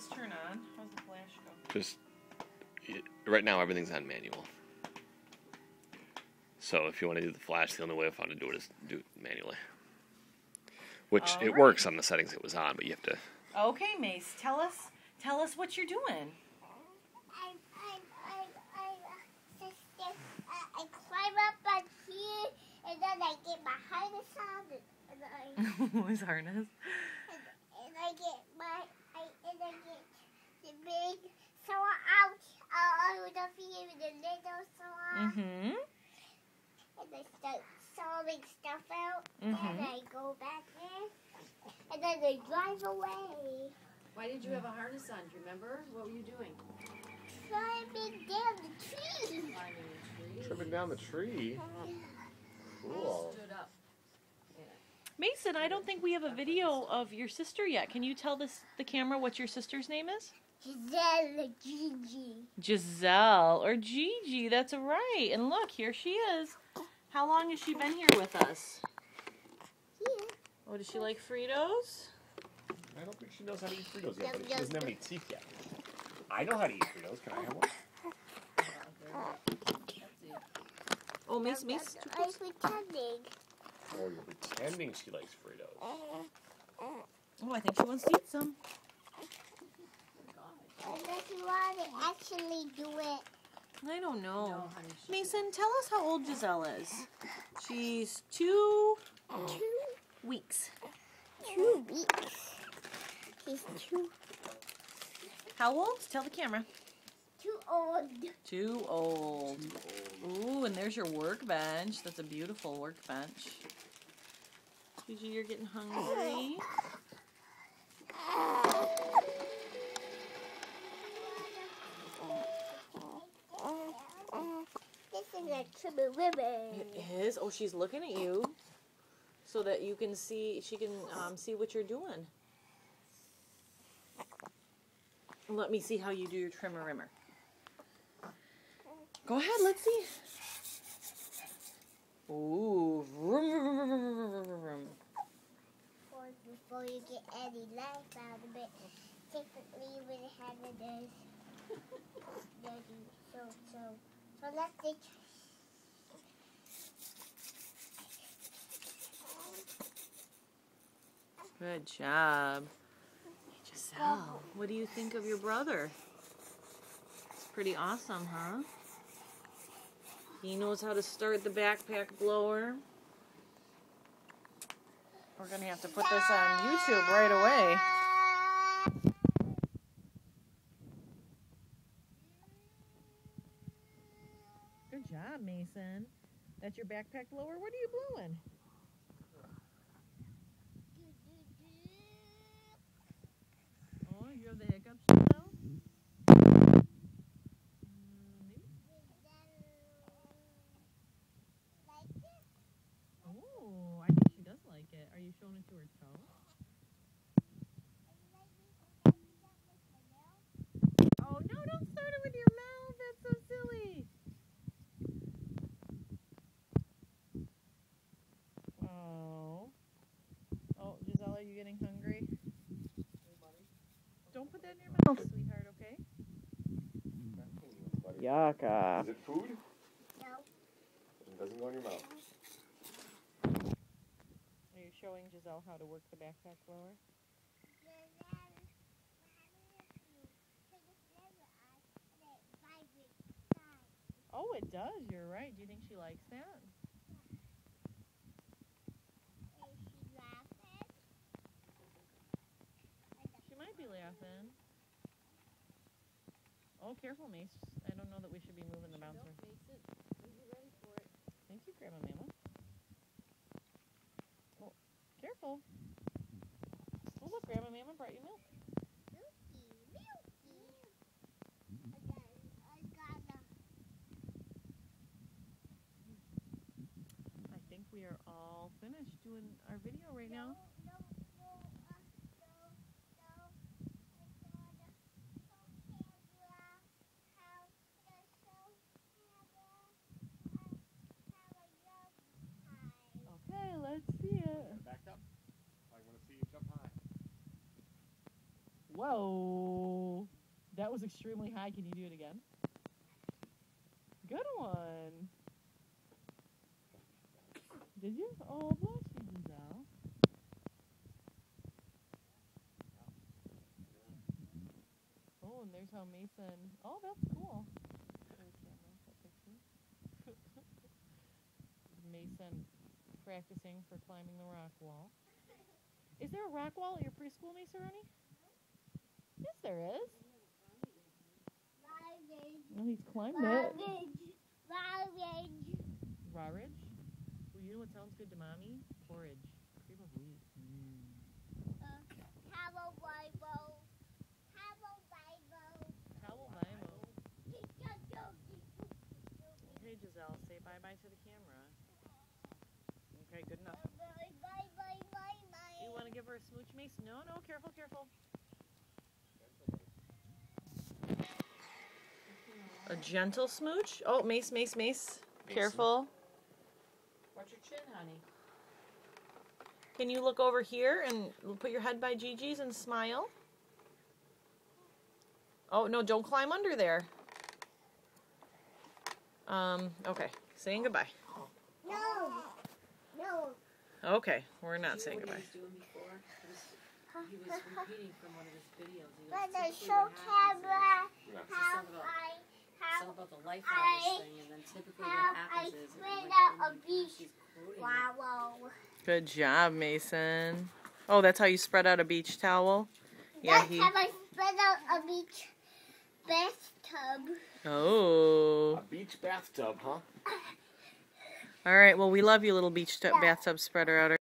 this turn on? How's the flash go? Just y- right now, everything's on manual. So if you want to do the flash, the only way I found to do it is do it manually. Which it Alright. works on the settings it was on, but you have to. Okay, Mace, tell us tell us what you're doing. I, I, I, I, sister, I climb up on here, and then I get my harness on, and, and I, His harness. and, and I get my, I, and I get the big saw out, uh, out here, with the little saw, Mm-hmm. and I start sawing stuff out, Mhm. and I go back there, and then I drive away, Why did you have a harness on? Do you remember? What were you doing? climbing down the tree. Climbing a tree. Tripping down the tree. Cool. Stood up. Mason, I don't think we have a video of your sister yet. Can you tell this the camera what your sister's name is? Giselle Gigi. Giselle or Gigi. That's right. And look, here she is. How long has she been here with us? Here. Oh, does she like Fritos? I don't think she knows how to eat Fritos yet, but she doesn't have any teeth yet. I know how to eat Fritos. Can I have one? Oh, Mace, Mace. too I'm pretending. Oh, you're pretending she likes Fritos. Oh, I think she wants to eat some. Unless you want to actually do it. I don't know. No, honey. Mason, tell us how old Giselle is. She's two Two, weeks. two weeks. He's too, How old? Tell the camera. too old. Too old. Ooh, and there's your workbench. That's a beautiful workbench. Gigi, you're getting hungry. is a triple ribbon. It is. Oh, she's looking at you, so that you can see. She can um, see what you're doing. Let me see how you do your trimmer rimmer. Go ahead. Let's see. Ooh, vroom, vroom, vroom, vroom, vroom, vroom, vroom. Before, before you get any life out of it, typically you would have it as dirty. So, so, so let's Good job. Giselle, what do you think of your brother? It's pretty awesome, huh? He knows how to start the backpack blower. We're going to have to put this on YouTube right away. Good job, Mason. That's your backpack blower? What are you blowing? Oh, you have the hiccups, Giselle? Mm, maybe. Oh, I think she does like it. Are you showing it to her toe? Oh, no, don't start it with your mouth. That's so silly. Oh. Oh, Giselle, are you getting hungry? Don't put that in your mouth, sweetheart, okay? Yucca. Is it food? No. It doesn't go in your mouth. Are you showing Giselle how to work the backpack blower? Oh, it does. You're right. Do you think she likes that? She might be laughing. Oh, careful, Mace. I don't know that we should be moving the bouncer. Don't Mason. Are you ready for it? Thank you, Grandma Mama. Oh, careful. Oh, look, Grandma Mama brought you milk. I think we are all finished doing our video right now. Okay, let's see it. Back up. I want to see you jump high. Whoa. That was extremely high. Can you do it again? Good one. Did you? Oh, bless you, Giselle. Oh, and there's how Mason. Oh, that's cool. Mason practicing for climbing the rock wall. Is there a rock wall at your preschool, Maceroni? Yes, there is. Well, he's climbed it. Ravage. Ravage. Rawridge? Well, you know what sounds good to mommy? Porridge. Cream of wheat. Mm. Towel Bible. Towel Bible. Towel Bible. Okay, Giselle, say bye bye to the camera. Okay, good enough. Bye, bye, bye, bye, bye. You want to give her a smooch, Mace? No, no, careful, careful. A gentle smooch? Oh, Mace, Mace, Mace. Careful. Watch your chin, honey. Can you look over here and put your head by Gigi's and smile? Oh, no, don't climb under there. Um, okay. Saying goodbye. No. No. Okay, we're not saying goodbye. he was doing before? He was, he was repeating from one of his videos. He was But the show what happens camera. It's How something about, I something the life I- of this thing, and then typically what happens is, spread like, out a beach. she's quoting it, wow. Good job, Mason. Oh, that's how you spread out a beach towel? Yeah, That's he. how I spread out a beach bathtub. Oh. A beach bathtub, huh? All right. Well, we love you, little beach t- bathtub spreader outer.